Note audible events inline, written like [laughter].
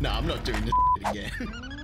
No, I'm not doing this [laughs] again. [laughs]